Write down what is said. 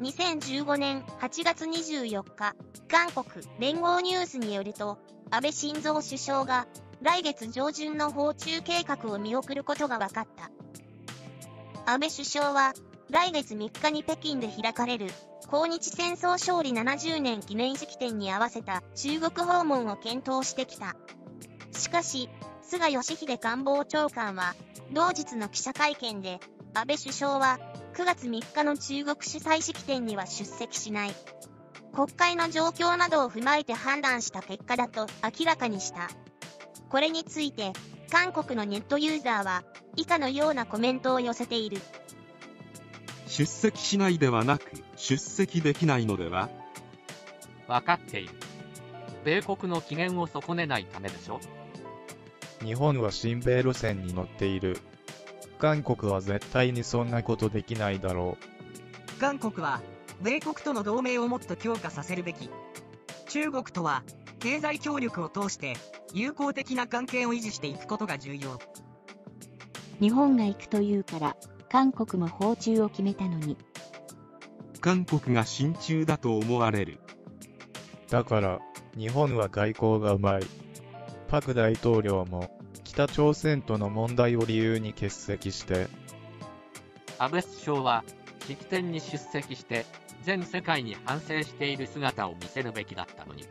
2015年8月24日、韓国連合ニュースによると、安倍晋三首相が来月上旬の訪中計画を見送ることが分かった。安倍首相は来月3日に北京で開かれる抗日戦争勝利70年記念式典に合わせた中国訪問を検討してきた。しかし、菅義偉官房長官は、同日の記者会見で、安倍首相は9月3日の中国主催式典には出席しない。国会の状況などを踏まえて判断した結果だと明らかにした。これについて、韓国のネットユーザーは、以下のようなコメントを寄せている。出席しないではなく、出席できないのでは？分かっている。米国の機嫌を損ねないためでしょ？日本は親米路線に乗っている。韓国は絶対にそんなことできないだろう。韓国は、米国との同盟をもっと強化させるべき。中国とは、経済協力を通して、友好的な関係を維持していくことが重要。日本が行くというから、韓国も訪中を決めたのに。韓国が親中だと思われる。だから、日本は外交がうまい。パク大統領も、北朝鮮との問題を理由に欠席して、安倍首相は、式典に出席して、全世界に反省している姿を見せるべきだったのに。